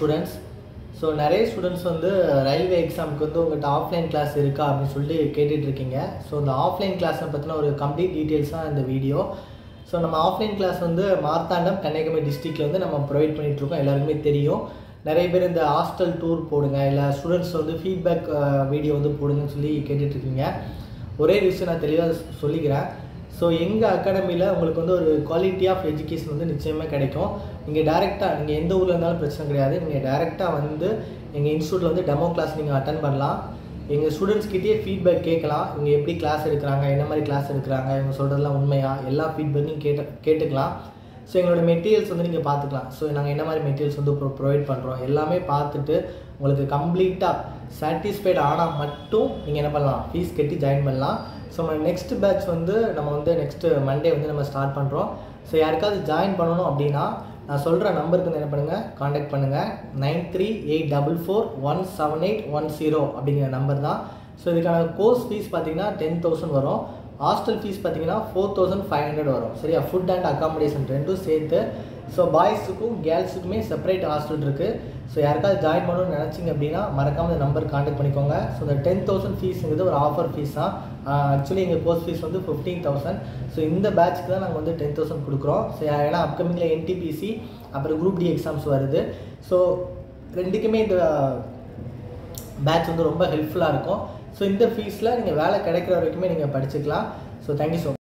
Students so நிறைய students வந்து railway எக்ஸாமுக்கு வந்து உங்கள்கிட்ட ஆஃப்லைன் கிளாஸ் இருக்கா அப்படின்னு சொல்லி கேட்டுட்ருக்கீங்க ஸோ இந்த ஆஃப்லைன் கிளாஸை பற்றின ஒரு கம்ப்ளீட் டீட்டெயில்ஸ் தான் இந்த வீடியோ ஸோ நம்ம ஆஃப்லைன் கிளாஸ் வந்து மார்த்தாண்டம் கன்னியாகுமரி டிஸ்ட்ரிக்டில் வந்து நம்ம ப்ரொவைட் பண்ணிகிட்ருக்கோம் எல்லாருக்குமே தெரியும். நிறைய பேர் இந்த ஹாஸ்டல் டூர் போடுங்க இல்லை ஸ்டூடெண்ட்ஸ் வந்து ஃபீட்பேக் வீடியோ வந்து போடுங்கன்னு சொல்லி கேட்டுட்ருக்கீங்க ஒரே விஷயம் நான் தெளிவாக சொல்லிக்கிறேன். ஸோ எங்கள் அகாடமியில் உங்களுக்கு வந்து ஒரு குவாலிட்டி ஆஃப் எஜுகேஷன் வந்து நிச்சயமாக கிடைக்கும். நீங்கள் டேரெக்டாக நீங்கள் எந்த ஊரில் இருந்தாலும் பிரச்சனை கிடையாது. நீங்கள் டேரெக்டாக வந்து எங்கள் இன்ஸ்டியூட்டில் வந்து டெமோ கிளாஸ் நீங்கள் அட்டன் பண்ணலாம். எங்கள் ஸ்டூடெண்ட்ஸ்கிட்டயே ஃபீட்பேக் கேட்கலாம். இங்கே எப்படி கிளாஸ் எடுக்கிறாங்க என்ன மாதிரி கிளாஸ் எடுக்கிறாங்க இவங்க சொல்கிறதுலாம் உண்மையாக எல்லா ஃபீட்பேக்கையும் கேட்டு கேட்டுக்கலாம். ஸோ எங்களோட மெட்டீரியல்ஸ் வந்து நீங்கள் பார்த்துக்கலாம். ஸோ நாங்கள் என்ன மாதிரி மெட்டீரியல்ஸ் வந்து ப்ரொ ப்ரொவைட் பண்ணுறோம் எல்லாமே பார்த்துட்டு உங்களுக்கு கம்ப்ளீட்டாக சாட்டிஸ்ஃபைட் ஆனால் மட்டும் நீங்கள் என்ன பண்ணலாம்? ஃபீஸ் கட்டி ஜாயின் பண்ணலாம். ஸோ நம்ம நெக்ஸ்ட் பேட்ச் வந்து நம்ம வந்து நெக்ஸ்ட்டு மண்டே வந்து நம்ம ஸ்டார்ட் பண்ணுறோம் ஸோ யாருக்காவது ஜாயின் பண்ணணும் அப்படின்னா நான் சொல்கிற நம்பருக்கு வந்து என்ன பண்ணுங்கள் காண்டாக்ட் பண்ணுங்கள் nine three eight double four one seven eight one zero அப்படிங்கிற நம்பர் தான். ஸோ இதுக்கான கோர்ஸ் ஃபீஸ் பார்த்தீங்கன்னா டென் தௌசண்ட் வரும். ஹாஸ்டல் ஃபீஸ் பார்த்தீங்கன்னா ஃபோர் தௌசண்ட் ஃபைவ் ஹண்ட்ரட் வரும். சரியா? ஃபுட் அண்ட் அக்காமடேஷன் ரெண்டும் சேர்த்து ஸோ பாய்ஸுக்கும் கேர்ள்ஸுக்குமே செப்பரேட் ஹாஸ்டல் இருக்குது ஸோ யாருக்காவது ஜாயின் பண்ணணும்னு நினச்சிங்க அப்படின்னா மறக்காமல் இந்த நம்பர் காண்டாக்ட் பண்ணிக்கோங்க. ஸோ இந்த டென் தௌசண்ட் ஃபீஸுங்கிறது ஒரு ஆஃபர் ஃபீஸ் தான். ஆக்சுவலி எங்கள் கோர்ஸ் ஃபீஸ் வந்து ஃபிஃப்டீன் தௌசண்ட் ஸோ இந்த பேட்ச்க்கு தான் நாங்கள் வந்து டென் தௌசண்ட் கொடுக்குறோம். ஸோ ஏன்னா அப்கமிங்கில் என்டிபிசி அப்புறம் குரூப் டி எக்ஸாம்ஸ் வருது. ஸோ ரெண்டுக்குமே இந்த பேட்ச் வந்து ரொம்ப ஹெல்ப்ஃபுல்லாக இருக்கும். ஸோ இந்த ஃபீஸில் நீங்கள் வேலை கிடைக்கிற வரைக்குமே நீங்கள் படிச்சுக்கலாம். So thank you so